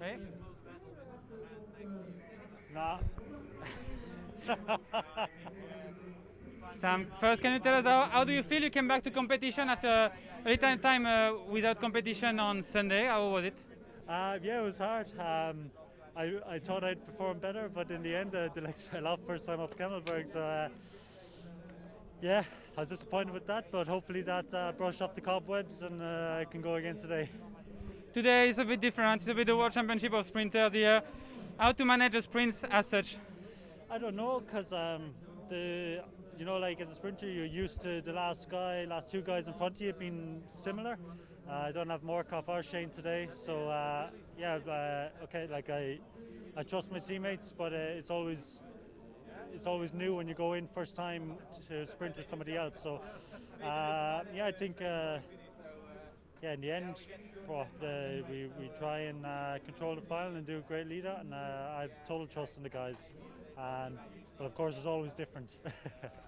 Right? Nah. Sam, first, can you tell us how, how do you feel you came back to competition after a little time uh, without competition on Sunday? How was it? Uh, yeah, it was hard. Um, I, I thought I'd perform better, but in the end, uh, the legs fell off first time up Kemmelberg. So, uh, yeah, I was disappointed with that, but hopefully that uh, brushed off the cobwebs and uh, I can go again today. Today is a bit different. It's a bit the World Championship of Sprinters here. How to manage the sprints as such? I don't know, because um, the you know, like as a sprinter, you're used to the last guy, last two guys in front of you being similar. Uh, I don't have Morkov or Shane today, so uh, yeah, uh, okay, like I, I trust my teammates, but uh, it's always, it's always new when you go in first time to sprint with somebody else. So uh, yeah, I think. Uh, yeah, in the end, well, the, we, we try and uh, control the final and do a great leader, and uh, I have total trust in the guys. And, but of course, it's always different.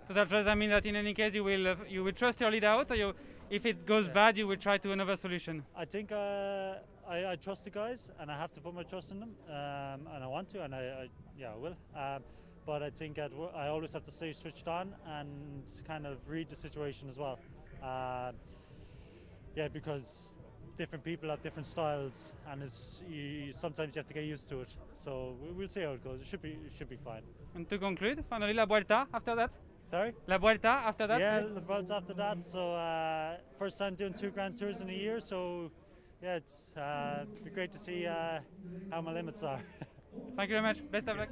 So that does that mean that in any case you will uh, you will trust your lead out, or you, if it goes bad, you will try to another solution? I think uh, I, I trust the guys, and I have to put my trust in them, um, and I want to, and I, I yeah, I will. Um, but I think at, wo- I always have to stay switched on and kind of read the situation as well. Yeah, because different people have different styles, and it's you, sometimes you have to get used to it. So we- we'll see how it goes. It should be it should be fine. And to conclude, finally La Vuelta after that? Sorry. La Vuelta after that? Yeah, the votes after that. So uh, first time doing two Grand Tours in a year. So yeah, it's uh, be great to see uh, how my limits are. Thank you very much. Best of luck.